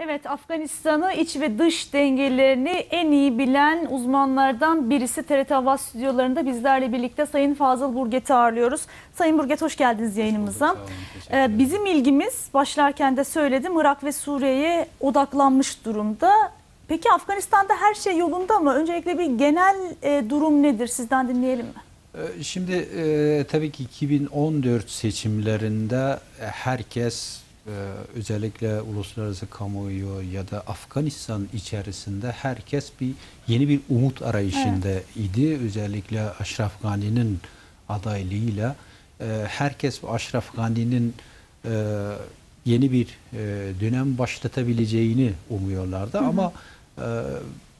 Evet Afganistan'ı iç ve dış dengelerini en iyi bilen uzmanlardan birisi TRT Hava stüdyolarında bizlerle birlikte Sayın Fazıl Burget'i ağırlıyoruz. Sayın Burget hoş geldiniz yayınımıza. Bulduk, Ee, bizim ilgimiz başlarken de söyledim Irak ve Suriye'ye odaklanmış durumda. Peki Afganistan'da her şey yolunda mı? Öncelikle bir genel e, durum nedir? Sizden dinleyelim mi? Ee, Şimdi e, tabii ki 2014 seçimlerinde herkes e, özellikle uluslararası kamuoyu ya da Afganistan içerisinde herkes bir yeni bir umut arayışında idi. Özellikle Aşraf Gani'nin adaylığıyla e, herkes Aşraf Gani'nin e, yeni bir e, dönem başlatabileceğini umuyorlardı. Ama e,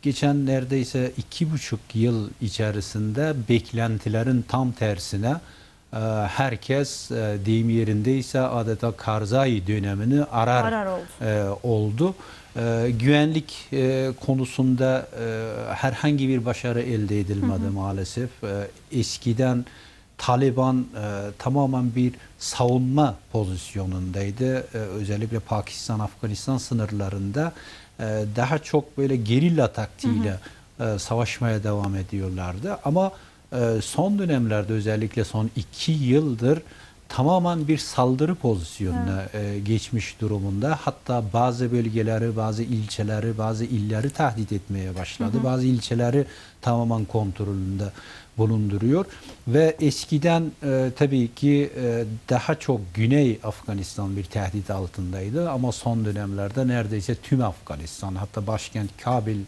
geçen neredeyse iki buçuk yıl içerisinde beklentilerin tam tersine herkes e, deyim yerindeyse adeta Karzai dönemini arar, Arar oldu. e, oldu. E, güvenlik e, konusunda e, herhangi bir başarı elde edilmedi maalesef. E, eskiden Taliban e, tamamen bir savunma pozisyonundaydı. E, özellikle Pakistan-Afganistan sınırlarında e, daha çok böyle gerilla taktiğiyle e, savaşmaya devam ediyorlardı. Ama e, son dönemlerde özellikle son iki yıldır tamamen bir saldırı pozisyonuna e, geçmiş durumunda. Hatta bazı bölgeleri, bazı ilçeleri, bazı illeri tahdit etmeye başladı. Bazı ilçeleri tamamen kontrolünde bulunduruyor ve eskiden e, tabii ki e, daha çok Güney Afganistan bir tehdit altındaydı ama son dönemlerde neredeyse tüm Afganistan hatta başkent Kabil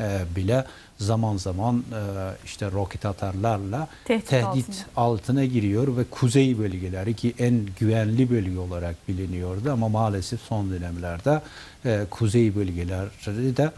e, bile zaman zaman e, işte roket atarlarla Tehdit tehdit, altına. giriyor ve kuzey bölgeleri ki en güvenli bölge olarak biliniyordu ama maalesef son dönemlerde e, kuzey bölgeleri de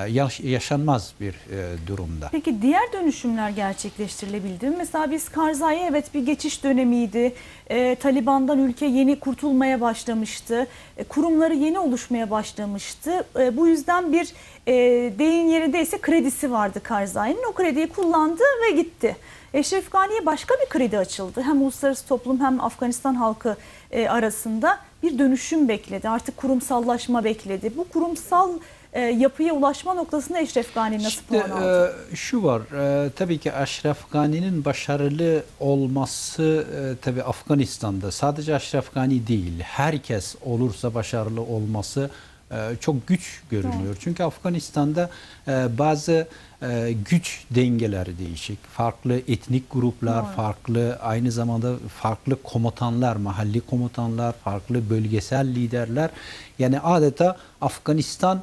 yaş- yaşanmaz bir e, durumda. Peki diğer dönüşümler gerçekleştirilebildi mi? Mesela biz Karzai evet bir geçiş dönemiydi. Ee, Taliban'dan ülke yeni kurtulmaya başlamıştı. Ee, kurumları yeni oluşmaya başlamıştı. Ee, bu yüzden bir e, deyim yerindeyse kredisi vardı Karzai'nin. O krediyi kullandı ve gitti. Eşref Gani'ye başka bir kredi açıldı. Hem uluslararası toplum hem Afganistan halkı e, arasında bir dönüşüm bekledi. Artık kurumsallaşma bekledi. Bu kurumsal e, yapıya ulaşma noktasında Eşref Gani nasıl İşte, puan aldı? e, şu var, e, tabii ki Aşraf Gani'nin başarılı olması e, tabii Afganistan'da sadece Aşraf Gani değil, herkes olursa başarılı olması e, çok güç görünüyor. Çünkü Afganistan'da e, bazı e, güç dengeleri değişik, farklı etnik gruplar, Doğru. farklı aynı zamanda farklı komutanlar, mahalli komutanlar, farklı bölgesel liderler. Yani adeta Afganistan e,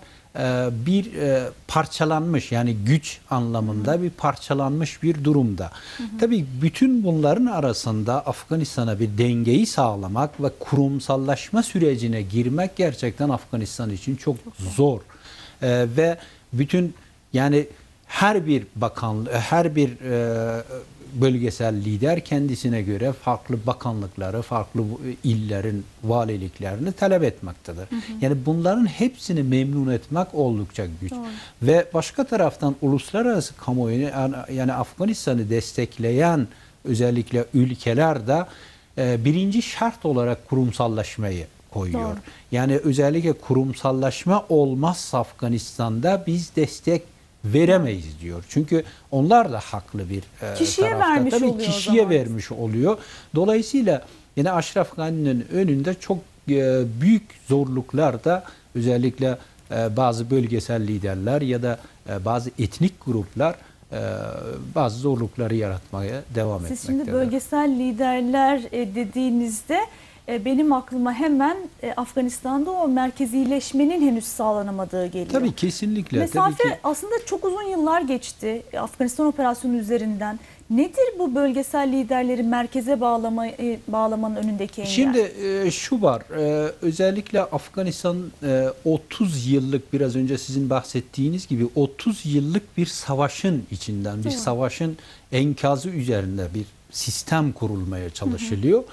bir e, parçalanmış yani güç anlamında bir parçalanmış bir durumda. Tabii bütün bunların arasında Afganistan'a bir dengeyi sağlamak ve kurumsallaşma sürecine girmek gerçekten Afganistan için çok zor. E, ve bütün yani her bir bakan, her bir e, bölgesel lider kendisine göre farklı bakanlıkları, farklı illerin valiliklerini talep etmektedir. Yani bunların hepsini memnun etmek oldukça güç. Doğru. Ve başka taraftan uluslararası kamuoyu yani- yani Afganistan'ı destekleyen özellikle ülkeler de e, birinci şart olarak kurumsallaşmayı koyuyor. Doğru. Yani özellikle kurumsallaşma olmazsa Afganistan'da biz destek veremeyiz diyor. Çünkü onlar da haklı bir e, Kişiye tarafta. vermiş Tabii oluyor kişiye vermiş oluyor. Dolayısıyla yine Aşraf Gani'nin önünde çok e, büyük zorluklar da özellikle e, bazı bölgesel liderler ya da e, bazı etnik gruplar e, bazı zorlukları yaratmaya devam Siz etmektedir. şimdi bölgesel liderler e, dediğinizde benim aklıma hemen e, Afganistan'da o merkezileşmenin henüz sağlanamadığı geliyor. Tabii kesinlikle. Mesafe tabii ki. aslında çok uzun yıllar geçti e, Afganistan operasyonu üzerinden. Nedir bu bölgesel liderleri merkeze bağlama, e, bağlamanın önündeki engel? Şimdi e, şu var, e, özellikle Afganistan e, 30 yıllık biraz önce sizin bahsettiğiniz gibi 30 yıllık bir savaşın içinden, bir savaşın enkazı üzerinde bir sistem kurulmaya çalışılıyor.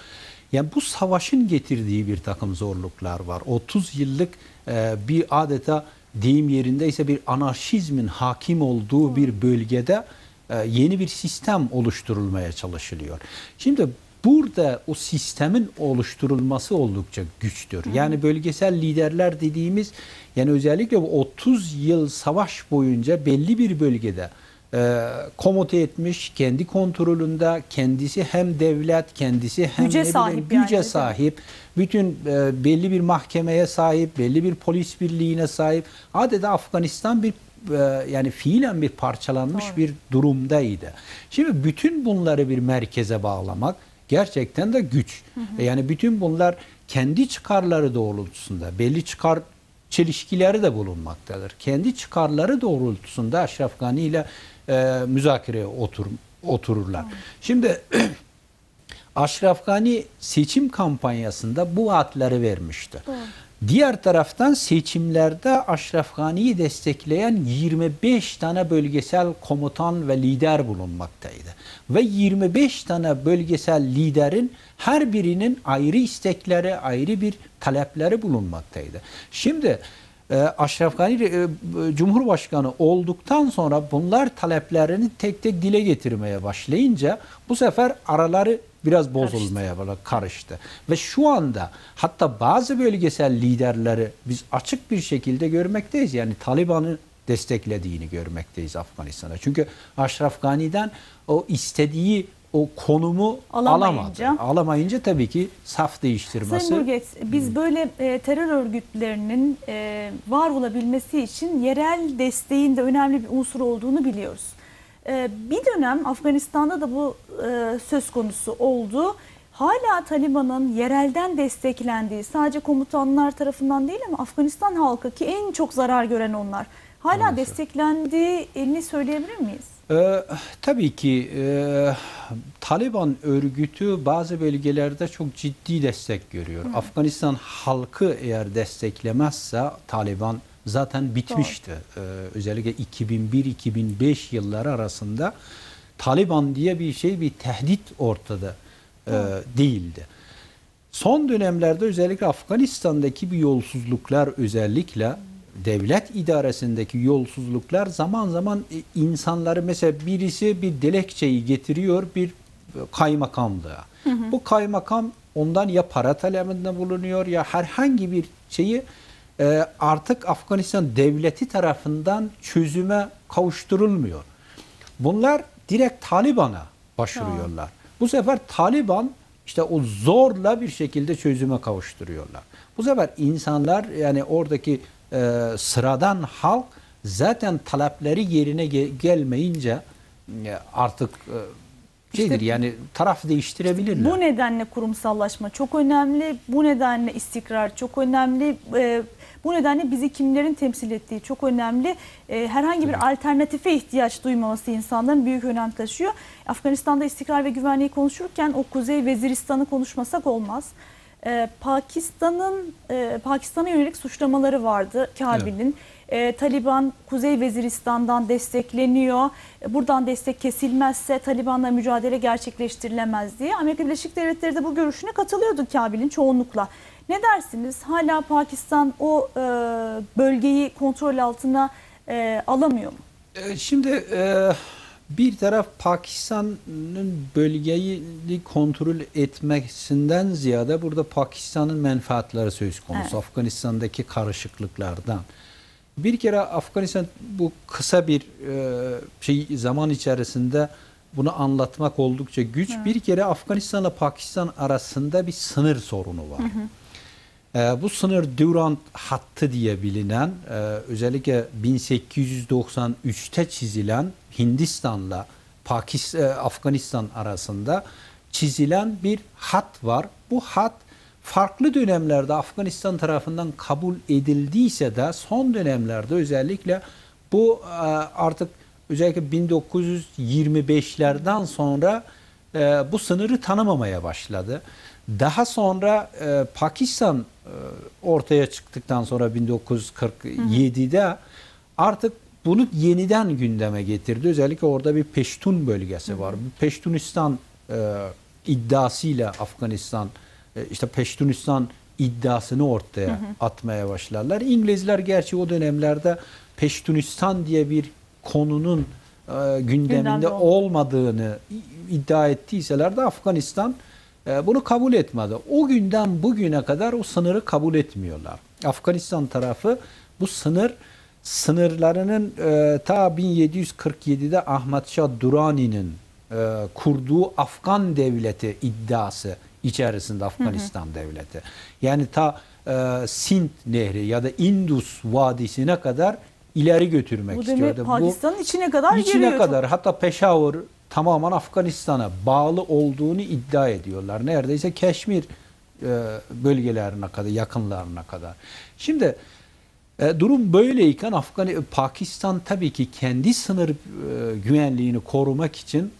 Yani bu savaşın getirdiği bir takım zorluklar var. 30 yıllık e, bir adeta deyim yerindeyse bir anarşizmin hakim olduğu bir bölgede e, yeni bir sistem oluşturulmaya çalışılıyor. Şimdi burada o sistemin oluşturulması oldukça güçtür. Yani bölgesel liderler dediğimiz yani özellikle bu 30 yıl savaş boyunca belli bir bölgede e, komuta etmiş, kendi kontrolünde kendisi hem devlet, kendisi hem Güce sahip yani, güce mi? sahip, bütün e, belli bir mahkemeye sahip, belli bir polis birliğine sahip. Adeta Afganistan bir e, yani fiilen bir parçalanmış Doğru. bir durumdaydı. Şimdi bütün bunları bir merkeze bağlamak gerçekten de güç. E, Yani bütün bunlar kendi çıkarları doğrultusunda belli çıkar çelişkileri de bulunmaktadır. Kendi çıkarları doğrultusunda Aşraf Gani ile e, müzakereye otur, otururlar. Şimdi Aşraf Gani seçim kampanyasında bu vaatleri vermişti. Diğer taraftan seçimlerde Aşraf Gani'yi destekleyen 25 tane bölgesel komutan ve lider bulunmaktaydı. Ve 25 tane bölgesel liderin her birinin ayrı istekleri, ayrı bir talepleri bulunmaktaydı. Şimdi e, Aşraf Gani e, Cumhurbaşkanı olduktan sonra bunlar taleplerini tek tek dile getirmeye başlayınca bu sefer araları biraz bozulmaya karıştı. karıştı. Ve şu anda hatta bazı bölgesel liderleri biz açık bir şekilde görmekteyiz. Yani Taliban'ı desteklediğini görmekteyiz Afganistan'a. Çünkü Aşraf Gani'den o istediği o konumu Alamayınca. alamadı. Alamayınca tabii ki saf değiştirmesi. Sayın Burget, biz böyle e, terör örgütlerinin e, var olabilmesi için yerel desteğin de önemli bir unsur olduğunu biliyoruz. E, bir dönem Afganistan'da da bu e, söz konusu oldu. Hala Taliban'ın yerelden desteklendiği sadece komutanlar tarafından değil ama Afganistan halkı ki en çok zarar gören onlar. Hala Maalesef. desteklendiğini söyleyebilir miyiz? Ee, tabii ki e, Taliban örgütü bazı bölgelerde çok ciddi destek görüyor. Afganistan halkı eğer desteklemezse Taliban zaten bitmişti. Ee, özellikle 2001-2005 yılları arasında Taliban diye bir şey bir tehdit ortada e, değildi. Son dönemlerde özellikle Afganistan'daki bir yolsuzluklar özellikle devlet idaresindeki yolsuzluklar zaman zaman e, insanları mesela birisi bir dilekçeyi getiriyor bir kaymakamlığa. Bu kaymakam ondan ya para talebinde bulunuyor ya herhangi bir şeyi e, artık Afganistan devleti tarafından çözüme kavuşturulmuyor. Bunlar direkt Taliban'a başvuruyorlar. Bu sefer Taliban işte o zorla bir şekilde çözüme kavuşturuyorlar. Bu sefer insanlar yani oradaki e, sıradan halk zaten talepleri yerine ge- gelmeyince e, artık e, şeydir İşte- yani taraf değiştirebilirler. Bu nedenle kurumsallaşma çok önemli. Bu nedenle istikrar çok önemli. Ee, bu nedenle bizi kimlerin temsil ettiği çok önemli. Ee, herhangi bir alternatife ihtiyaç duymaması insanların büyük önem taşıyor. Afganistan'da istikrar ve güvenliği konuşurken o Kuzey Veziristan'ı konuşmasak olmaz. Ee, Pakistan'ın e, Pakistan'a yönelik suçlamaları vardı Kabil'in. Ee, Taliban Kuzey Veziristan'dan destekleniyor. Ee, Buradan destek kesilmezse Taliban'la mücadele gerçekleştirilemez diye. Amerika Birleşik Devletleri de bu görüşüne katılıyordu Kabil'in çoğunlukla. Ne dersiniz? Hala Pakistan o e, bölgeyi kontrol altına e, alamıyor mu? E, Şimdi e, bir taraf Pakistan'ın bölgeyi kontrol etmesinden ziyade burada Pakistan'ın menfaatleri söz konusu. Evet. Afganistan'daki karışıklıklardan. Bir kere Afganistan bu kısa bir e, şey zaman içerisinde bunu anlatmak oldukça güç. Bir kere Afganistan'la Pakistan arasında bir sınır sorunu var. Ee, bu sınır Durand hattı diye bilinen e, özellikle 1893'te çizilen Hindistan'la Pakistan, Afganistan arasında çizilen bir hat var. Bu hat farklı dönemlerde Afganistan tarafından kabul edildiyse de son dönemlerde özellikle bu e, artık özellikle 1925'lerden sonra e, bu sınırı tanımamaya başladı. Daha sonra e, Pakistan e, ortaya çıktıktan sonra 1947'de artık bunu yeniden gündeme getirdi. Özellikle orada bir Peştun bölgesi var. Peştunistan e, iddiasıyla Afganistan e, işte Peştunistan iddiasını ortaya atmaya başlarlar. İngilizler gerçi o dönemlerde Peştunistan diye bir konunun e, gündeminde Gündemde olmadı. olmadığını iddia ettiyseler de Afganistan bunu kabul etmedi. O günden bugüne kadar o sınırı kabul etmiyorlar. Afganistan tarafı bu sınır sınırlarının e, ta 1747'de Ahmet Şah Durrani'nin e, kurduğu Afgan devleti iddiası içerisinde Afganistan hı hı. devleti. Yani ta e, Sint Nehri ya da Indus Vadisi'ne kadar ileri götürmek Bu istiyordu. Pakistan'ın içine kadar içine giriyor. kadar hatta Peşavur tamamen Afganistan'a bağlı olduğunu iddia ediyorlar. Neredeyse Keşmir e, bölgelerine kadar, yakınlarına kadar. Şimdi e, durum böyleyken Afgan Pakistan tabii ki kendi sınır e, güvenliğini korumak için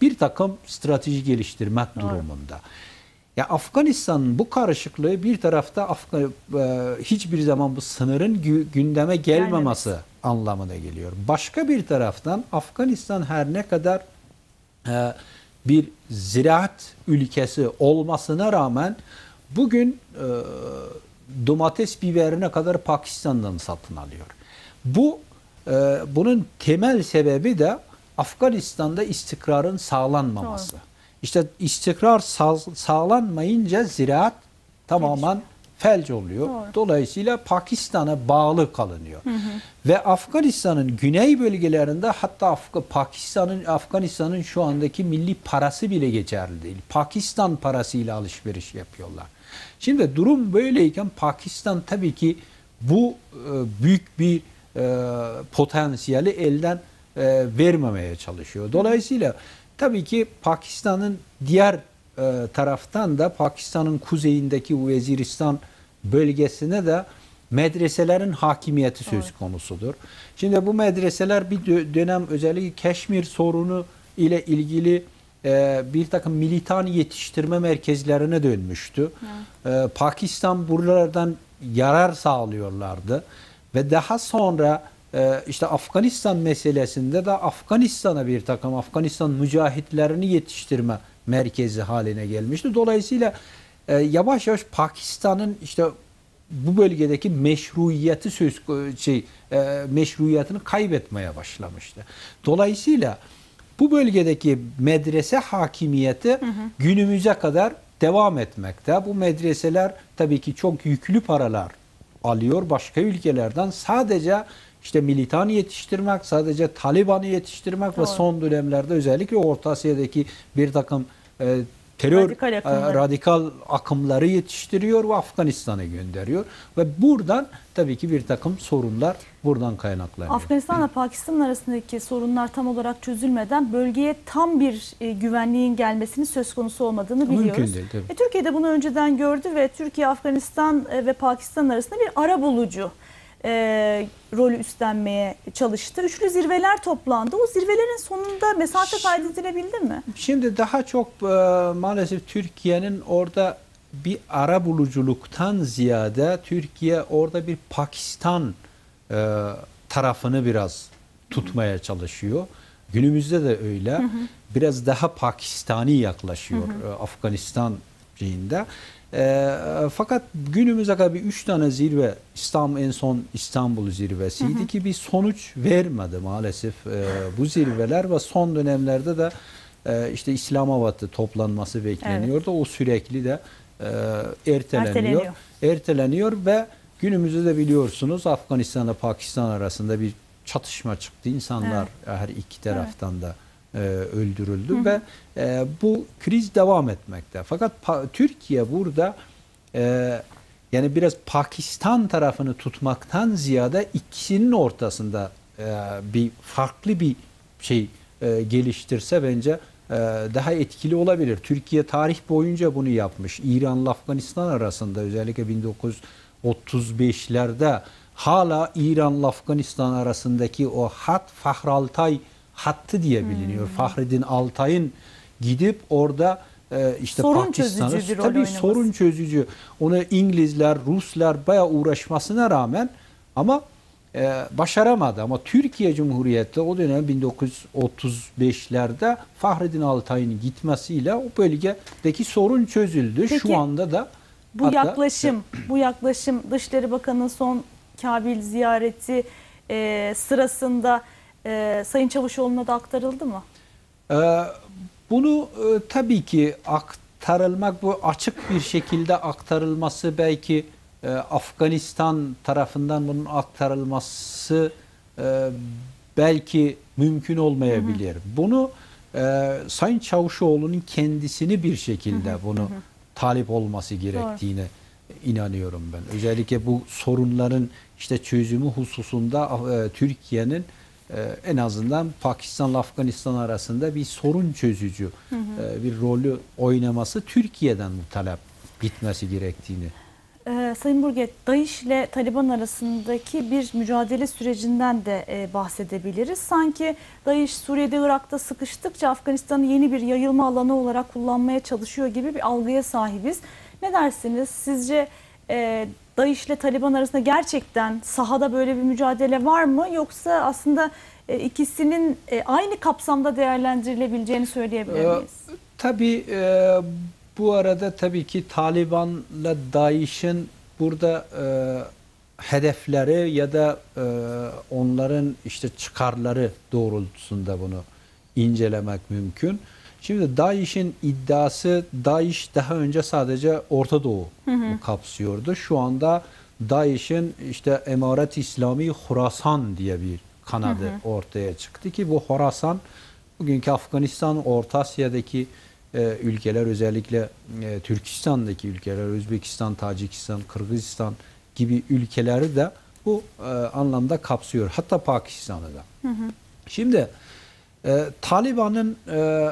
bir takım strateji geliştirmek durumunda. Ya Afganistan'ın bu karışıklığı bir tarafta Afgan, hiçbir zaman bu sınırın gü, gündeme gelmemesi Gelmemiş. Anlamına geliyor. Başka bir taraftan Afganistan her ne kadar e, bir ziraat ülkesi olmasına rağmen bugün e, domates biberine kadar Pakistan'dan satın alıyor. Bu e, bunun temel sebebi de Afganistan'da istikrarın sağlanmaması. Doğru. İşte istikrar sağ, sağlanmayınca ziraat tamamen felç oluyor. Doğru. Dolayısıyla Pakistan'a bağlı kalınıyor. Hı hı. Ve Afganistan'ın güney bölgelerinde hatta Afga, Pakistan'ın Afganistan'ın şu andaki milli parası bile geçerli değil. Pakistan parasıyla alışveriş yapıyorlar. Şimdi durum böyleyken Pakistan tabii ki bu e, büyük bir e, potansiyeli elden e, vermemeye çalışıyor. Dolayısıyla tabii ki Pakistan'ın diğer e, taraftan da Pakistan'ın kuzeyindeki Veziristan bölgesine de medreselerin hakimiyeti söz konusudur. Şimdi bu medreseler bir dönem özellikle Keşmir sorunu ile ilgili e, bir takım militan yetiştirme merkezlerine dönmüştü. E, Pakistan buralardan yarar sağlıyorlardı ve daha sonra e, işte Afganistan meselesinde de Afganistan'a bir takım Afganistan mücahitlerini yetiştirme merkezi haline gelmişti. Dolayısıyla e, yavaş yavaş Pakistan'ın işte bu bölgedeki meşruiyeti söz şey e, meşruiyetini kaybetmeye başlamıştı. Dolayısıyla bu bölgedeki medrese hakimiyeti hı hı. günümüze kadar devam etmekte. Bu medreseler tabii ki çok yüklü paralar alıyor başka ülkelerden. Sadece işte militan yetiştirmek, sadece Taliban'ı yetiştirmek Doğru. ve son dönemlerde özellikle Orta Asya'daki bir takım e, terör radikal, e, radikal akımları yetiştiriyor ve Afganistan'a gönderiyor. Ve buradan tabii ki bir takım sorunlar buradan kaynaklanıyor. Afganistan'la Pakistan arasındaki sorunlar tam olarak çözülmeden bölgeye tam bir e, güvenliğin gelmesinin söz konusu olmadığını biliyoruz. Mümkün değil. Tabii. E, Türkiye de bunu önceden gördü ve Türkiye, Afganistan e, ve Pakistan arasında bir ara bulucu e, rolü üstlenmeye çalıştı. Üçlü zirveler toplandı. O zirvelerin sonunda mesafe kaydedilebildi mi? Şimdi daha çok e, maalesef Türkiye'nin orada bir ara buluculuktan ziyade Türkiye orada bir Pakistan e, tarafını biraz tutmaya çalışıyor. Günümüzde de öyle. Hı hı. Biraz daha Pakistani yaklaşıyor hı hı. E, Afganistan şeyinde. E, fakat günümüze kadar bir üç tane zirve İstanbul en son İstanbul zirvesiydi hı hı. ki bir sonuç vermedi maalesef e, bu zirveler ve son dönemlerde de e, işte İslamabad'da toplanması bekleniyordu. Evet. O sürekli de e, erteleniyor. erteleniyor. Erteleniyor ve günümüzde de biliyorsunuz Afganistan ile Pakistan arasında bir çatışma çıktı. İnsanlar evet. her iki taraftan evet. da e, öldürüldü hı hı. ve e, bu kriz devam etmekte. Fakat Türkiye burada e, yani biraz Pakistan tarafını tutmaktan ziyade ikisinin ortasında e, bir farklı bir şey e, geliştirse bence e, daha etkili olabilir. Türkiye tarih boyunca bunu yapmış. İran Afganistan arasında özellikle 1935'lerde hala İran Afganistan arasındaki o hat Fahraltay hattı diye biliniyor. Hmm. Fahrettin Altay'ın gidip orada e, işte sorun Pakistan'ı tabii oynaması. sorun çözücü. Onu İngilizler, Ruslar bayağı uğraşmasına rağmen ama e, başaramadı. Ama Türkiye Cumhuriyeti o dönem 1935'lerde Fahrettin Altay'ın gitmesiyle o bölgedeki sorun çözüldü. Peki, Şu anda da bu hatta, yaklaşım, bu yaklaşım Dışişleri Bakanı'nın son Kabil ziyareti e, sırasında e, Sayın Çavuşoğlu'na da aktarıldı mı? Ee, bunu e, tabii ki aktarılmak bu açık bir şekilde aktarılması belki e, Afganistan tarafından bunun aktarılması e, belki mümkün olmayabilir. Bunu e, Sayın Çavuşoğlu'nun kendisini bir şekilde bunu talip olması gerektiğine inanıyorum ben. Özellikle bu sorunların işte çözümü hususunda e, Türkiye'nin en azından Pakistan'la Afganistan arasında bir sorun çözücü e, bir rolü oynaması Türkiye'den bu talep gitmesi gerektiğini. Ee, Sayın Burget, DAEŞ ile Taliban arasındaki bir mücadele sürecinden de e, bahsedebiliriz. Sanki DAEŞ Suriye'de, Irak'ta sıkıştıkça Afganistan'ı yeni bir yayılma alanı olarak kullanmaya çalışıyor gibi bir algıya sahibiz. Ne dersiniz? Sizce e, DAEŞ ile Taliban arasında gerçekten sahada böyle bir mücadele var mı? Yoksa aslında e, ikisinin e, aynı kapsamda değerlendirilebileceğini söyleyebilir Ee, miyiz? Tabii e, bu arada tabii ki Taliban'la DAEŞ'in burada e, hedefleri ya da e, onların işte çıkarları doğrultusunda bunu incelemek mümkün. Şimdi DAEŞ'in iddiası DAEŞ daha önce sadece Orta Doğu kapsıyordu. Şu anda DAEŞ'in işte Emaret İslami Horasan diye bir kanadı ortaya çıktı ki bu Horasan bugünkü Afganistan, Orta Asya'daki e, ülkeler özellikle e, Türkistan'daki ülkeler, Özbekistan, Tacikistan, Kırgızistan gibi ülkeleri de bu e, anlamda kapsıyor. Hatta Pakistan'ı da. Şimdi e, Taliban'ın e,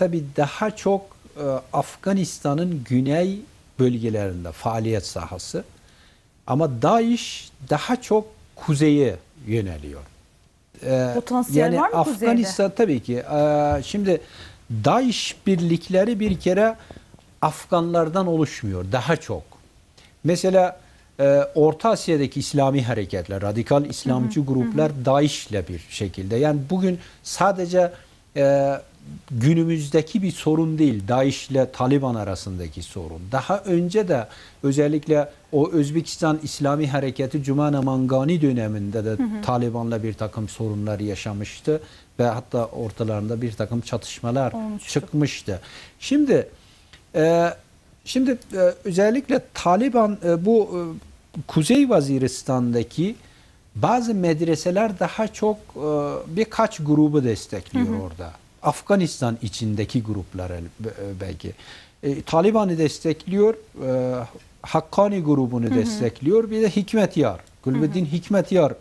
tabi daha çok e, Afganistan'ın güney bölgelerinde faaliyet sahası ama DAEŞ daha çok kuzeye yöneliyor. E, Potansiyel var mı kuzeyde? Afganistan tabii ki. E, şimdi DAEŞ birlikleri bir kere Afganlardan oluşmuyor. Daha çok. Mesela e, Orta Asya'daki İslami hareketler, radikal İslamcı gruplar DAEŞ'le bir şekilde. Yani bugün sadece e, günümüzdeki bir sorun değil. DAEŞ ile Taliban arasındaki sorun. Daha önce de özellikle o Özbekistan İslami Hareketi Cumana Mangani döneminde de Taliban'la bir takım sorunlar yaşamıştı ve hatta ortalarında bir takım çatışmalar Olmuştu. çıkmıştı. Şimdi e, şimdi e, özellikle Taliban e, bu e, Kuzey Vaziristan'daki bazı medreseler daha çok e, birkaç grubu destekliyor orada. Afganistan içindeki gruplar el- e, belki. E, Taliban'ı destekliyor, e, Hakkani grubunu destekliyor, bir de Hikmetyar, Gülbüddin Hikmetyar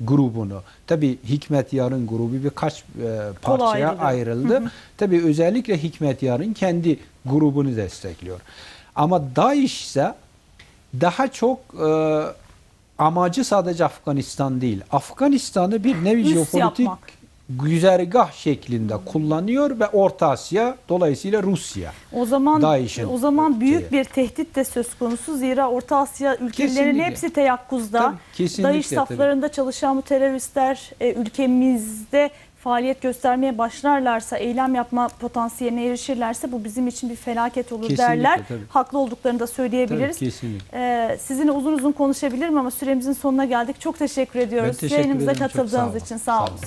grubunu. Tabi Hikmetyar'ın grubu birkaç e, parçaya ayrılıyor. ayrıldı. Tabi özellikle Hikmetyar'ın kendi grubunu destekliyor. Ama DAEŞ ise daha çok e, amacı sadece Afganistan değil. Afganistan'ı bir nevi jeopolitik yapmak. Güzergah şeklinde kullanıyor ve Orta Asya dolayısıyla Rusya. O zaman DAEŞ'in o zaman büyük şeyi. bir tehdit de söz konusu. Zira Orta Asya ülkelerinin Kesinlikle. hepsi teyakkuzda. Tabii, DAEŞ saflarında çalışan bu teröristler e, ülkemizde faaliyet göstermeye başlarlarsa, eylem yapma potansiyeline erişirlerse bu bizim için bir felaket olur Kesinlikle, derler. tabii. Haklı olduklarını da söyleyebiliriz. Tabii, kesinlikle. Ee, sizinle uzun uzun konuşabilirim ama süremizin sonuna geldik. Çok teşekkür ediyoruz. teşekkür Yayınımıza ederim. Sağ katıldığınız olun. için Sağ sağ olun. olun.